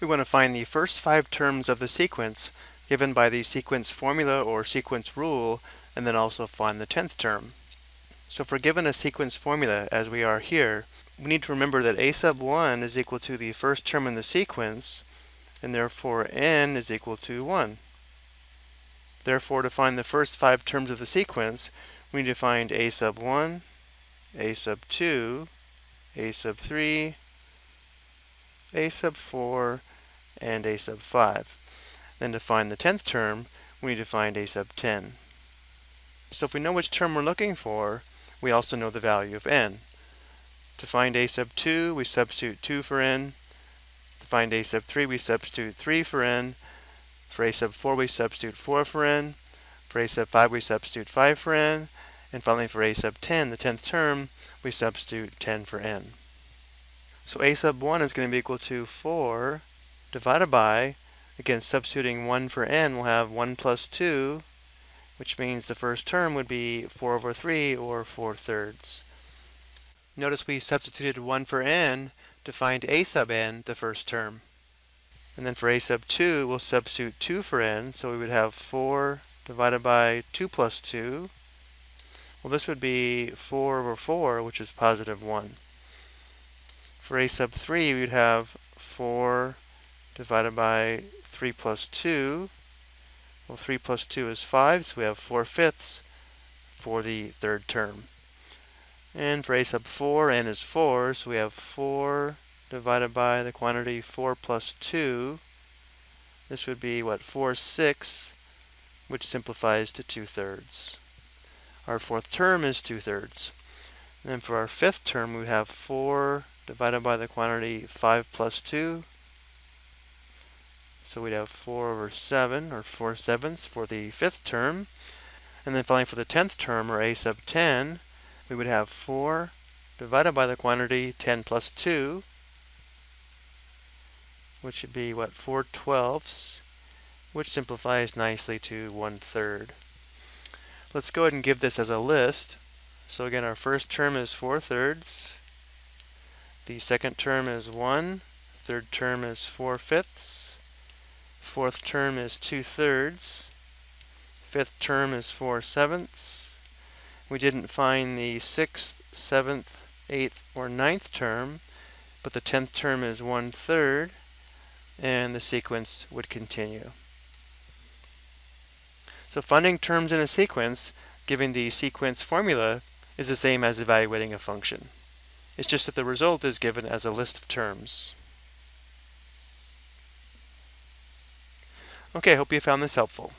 We want to find the first five terms of the sequence given by the sequence formula or sequence rule, and then also find the 10th term. So if we're given a sequence formula, as we are here, we need to remember that a sub 1 is equal to the first term in the sequence, and therefore n is equal to 1. Therefore, to find the first five terms of the sequence, we need to find a sub 1, a sub 2, a sub 3, a sub 4, and a sub 5. Then to find the 10th term, we need to find a sub 10. So if we know which term we're looking for, we also know the value of n. To find a sub 2, we substitute 2 for n. To find a sub 3, we substitute 3 for n. For a sub 4, we substitute 4 for n. For a sub 5, we substitute 5 for n. And finally, for a sub 10, the 10th term, we substitute 10 for n. So a sub 1 is going to be equal to 4 divided by, again, substituting 1 for n, we'll have 1 plus 2, which means the first term would be 4 over 3, or 4 thirds. Notice we substituted 1 for n to find a sub n, the first term. And then for a sub 2, we'll substitute 2 for n, so we would have 4 divided by 2 plus 2. Well, this would be 4 over 4, which is positive 1. For a sub 3, we'd have 4 divided by 3 plus 2. Well, 3 plus 2 is 5, so we have 4 fifths for the third term. And for a sub 4, n is 4, so we have 4 divided by the quantity 4 plus 2. This would be, what, 4 sixths, which simplifies to 2 thirds. Our fourth term is 2 thirds. And then for our fifth term, we have 4 divided by the quantity 5 plus 2. So we'd have 4 over 7, or 4 sevenths for the fifth term. And then finally for the 10th term, or a sub 10, we would have 4 divided by the quantity 10 plus 2, which would be, what, 4 twelfths, which simplifies nicely to 1 third. Let's go ahead and give this as a list. So again, our first term is 4 thirds. The second term is 1. Third term is 4 fifths. Fourth term is 2 thirds. Fifth term is 4 sevenths. We didn't find the sixth, seventh, eighth, or ninth term, but the tenth term is 1 third, and the sequence would continue. So finding terms in a sequence, given the sequence formula, is the same as evaluating a function. It's just that the result is given as a list of terms. Okay, I hope you found this helpful.